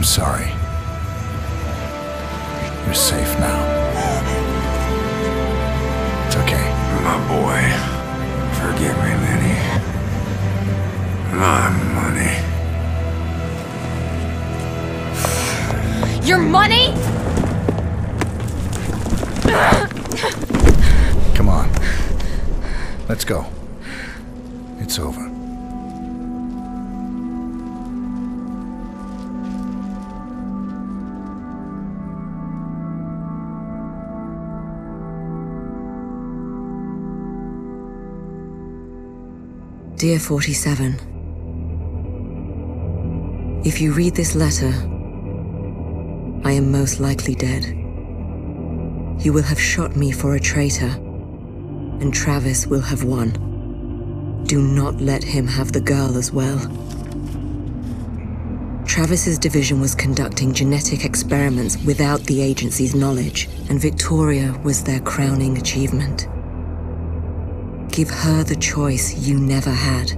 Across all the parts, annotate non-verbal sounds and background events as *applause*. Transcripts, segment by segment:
I'm sorry. You're safe now. It's okay. My boy. Forgive me, Lenny. My money. Your money? Come on. Let's go. It's over. Dear 47, If you read this letter, I am most likely dead. You will have shot me for a traitor, and Travis will have won. Do not let him have the girl as well. Travis's division was conducting genetic experiments without the agency's knowledge, and Victoria was their crowning achievement. Give her the choice you never had.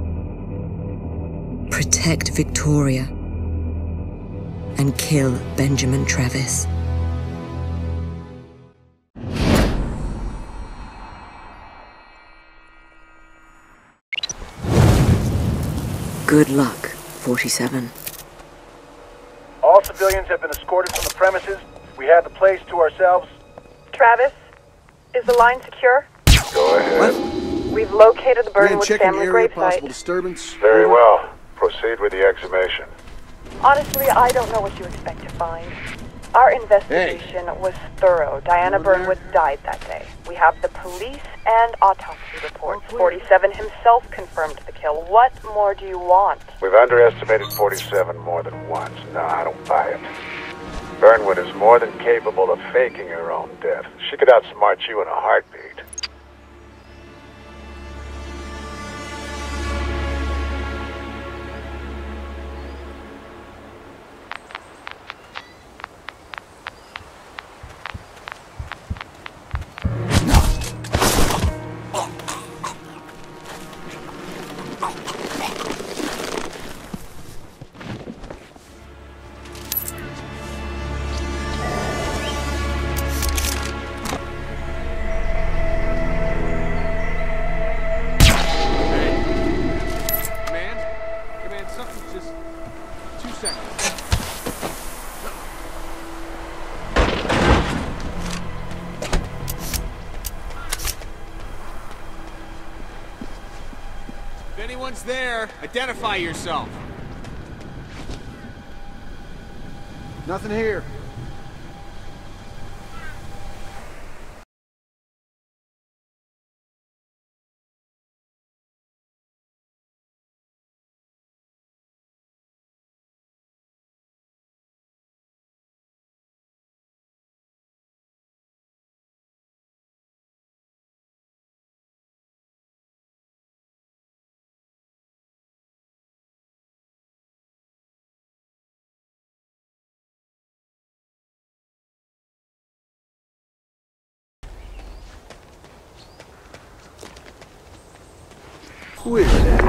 Protect Victoria and kill Benjamin Travis. Good luck, 47. All civilians have been escorted from the premises. We have the place to ourselves. Travis, is the line secure? Go ahead. We've located the Man, Burnwood checking family area, gravesite. possible disturbance. Very well. Proceed with the exhumation. Honestly, I don't know what you expect to find. Our investigation was thorough. Diana Burnwood died that day. We have the police and autopsy reports. 47 himself confirmed the kill. What more do you want? We've underestimated 47 more than once. No, I don't buy it. Burnwood is more than capable of faking her own death. She could outsmart you in a heartbeat. Anyone's there, identify yourself. Nothing here. Who?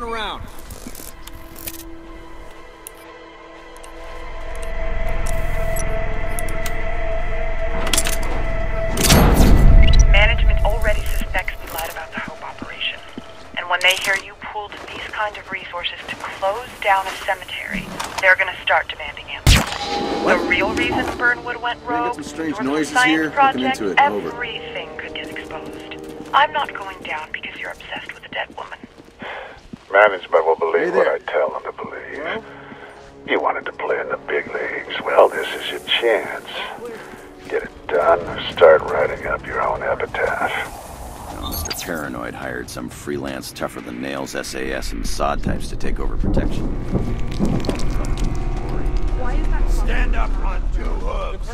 around. Management already suspects we lied about the Hope operation. And when they hear you pulled these kind of resources to close down a cemetery, they're gonna start demanding answers. What? The real reason Burnwood went rogue, some strange noises here. Project, into it. everything Over. could get exposed. I'm not going down because you're obsessed with a dead woman. Management will believe Hey what. I tell them to believe. Hello? You wanted to play in the big leagues. Well, this is your chance. Get it done or start writing up your own epitaph. Now, Mr. Paranoid hired some freelance tougher than nails SAS and Mossad types to take over protection. Stand up on two hooves.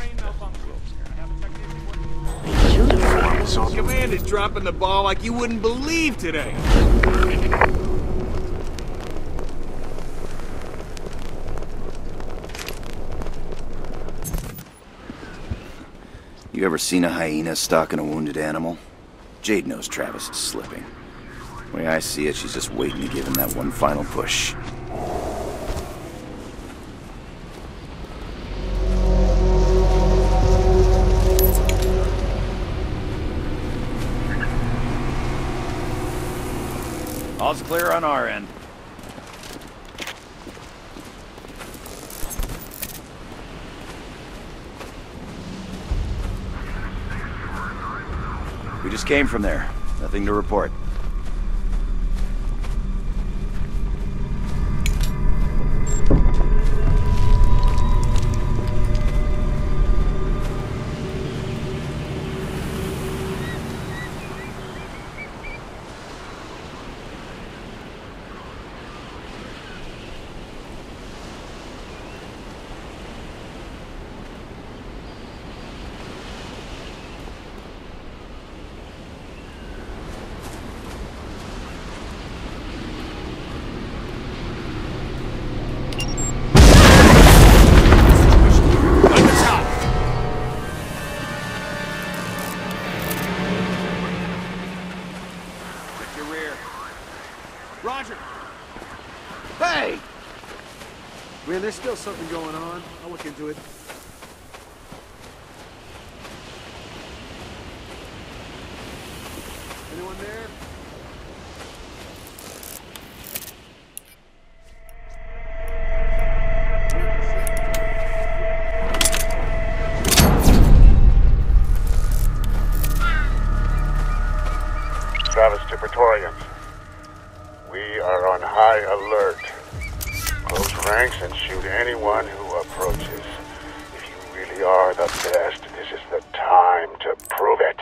Command is dropping the ball like you wouldn't believe today. You ever seen a hyena stalking a wounded animal? Jade knows Travis is slipping. The way I see it, she's just waiting to give him that one final push. All's clear on our end. We just came from there. Nothing to report. There's still something going on. I'll look into it. Anyone there? Travis to Praetorians. We are on high alert. Close ranks and shoot anyone who approaches. If you really are the best, this is the time to prove it.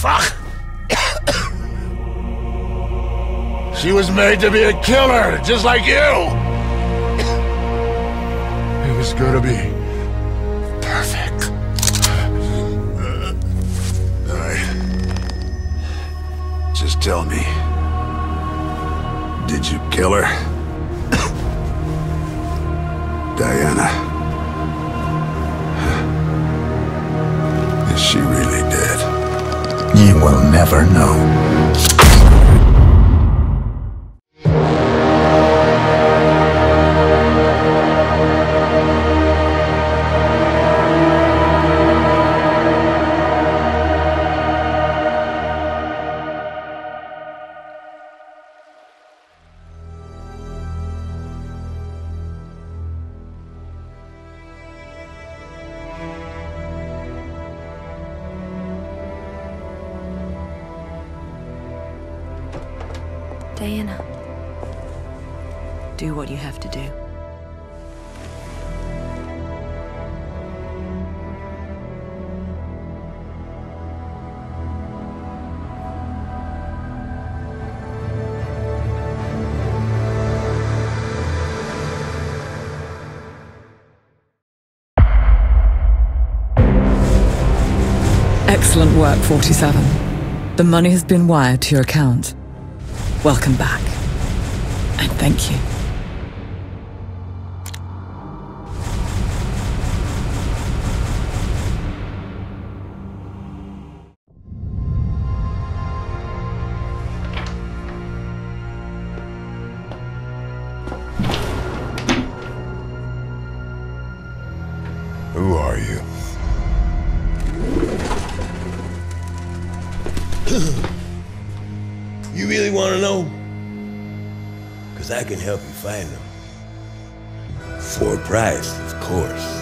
Fuck? she was made to be a killer, just like you! It was gonna be perfect. Alright. Just tell me. Did you kill her? *coughs* Diana. Is she really You will never know. Diana. Do what you have to do. Excellent work, 47. The money has been wired to your account. Welcome back. And thank you. Who are you? I can help you find them. For a price, of course.